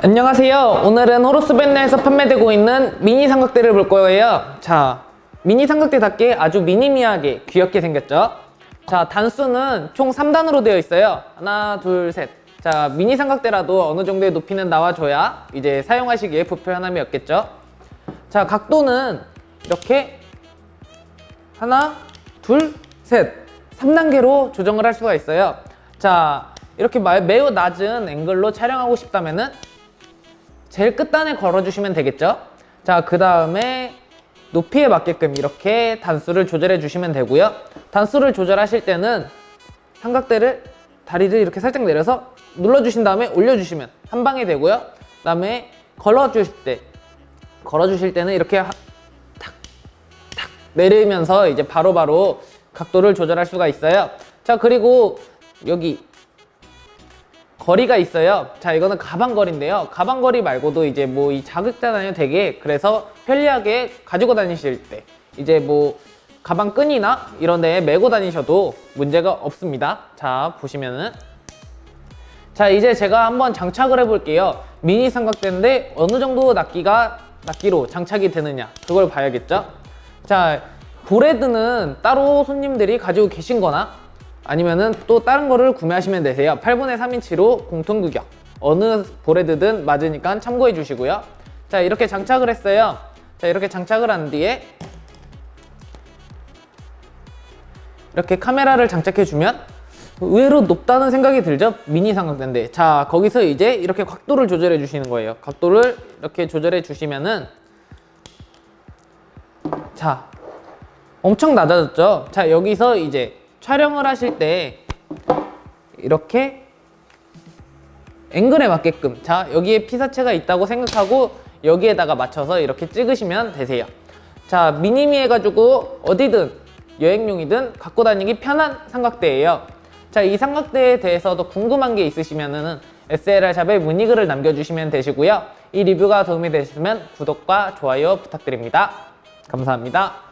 안녕하세요. 오늘은 호로스밴드에서 판매되고 있는 미니 삼각대를 볼 거예요. 자, 미니 삼각대답게 아주 미니미하게 귀엽게 생겼죠? 자, 단수는 총 3단으로 되어 있어요. 하나, 둘, 셋. 자, 미니 삼각대라도 어느 정도의 높이는 나와줘야 이제 사용하시기에 불편함이 없겠죠? 자, 각도는 이렇게 하나, 둘, 셋. 3단계로 조정을 할 수가 있어요. 자, 이렇게 마- 매우 낮은 앵글로 촬영하고 싶다면은 제일 끝단에 걸어주시면 되겠죠? 자, 그 다음에 높이에 맞게끔 이렇게 단수를 조절해 주시면 되고요. 단수를 조절하실 때는 삼각대를 다리를 이렇게 살짝 내려서 눌러주신 다음에 올려주시면 한 방에 되고요. 그 다음에 걸어주실 때 걸어주실 때는 이렇게 하- 탁, 탁 내리면서 이제 바로 바로 각도를 조절할 수가 있어요. 자, 그리고 여기 거리가 있어요. 자, 이거는 가방 거리인데요. 가방 거리 말고도 이제 뭐 이 자극잖아요, 되게. 그래서 편리하게 가지고 다니실 때 이제 뭐 가방 끈이나 이런 데에 메고 다니셔도 문제가 없습니다. 자, 보시면은 자, 이제 제가 한번 장착을 해볼게요. 미니 삼각대인데 어느 정도 낫기가 낫기로 장착이 되느냐 그걸 봐야겠죠. 자, 보레드는 따로 손님들이 가지고 계신 거나 아니면은 또 다른 거를 구매하시면 되세요. 8분의 3인치로 공통 규격. 어느 보레드든 맞으니까 참고해 주시고요. 자, 이렇게 장착을 했어요. 자, 이렇게 장착을 한 뒤에 이렇게 카메라를 장착해 주면 의외로 높다는 생각이 들죠? 미니 삼각대인데. 자, 거기서 이제 이렇게 각도를 조절해 주시는 거예요. 각도를 이렇게 조절해 주시면은 자, 엄청 낮아졌죠? 자, 여기서 이제 촬영을 하실 때 이렇게 앵글에 맞게끔 자, 여기에 피사체가 있다고 생각하고 여기에다가 맞춰서 이렇게 찍으시면 되세요. 자, 미니미 해가지고 어디든 여행용이든 갖고 다니기 편한 삼각대예요. 자, 이 삼각대에 대해서도 궁금한 게 있으시면은 SLR 샵에 문의글을 남겨주시면 되시고요. 이 리뷰가 도움이 되셨으면 구독과 좋아요 부탁드립니다. 감사합니다.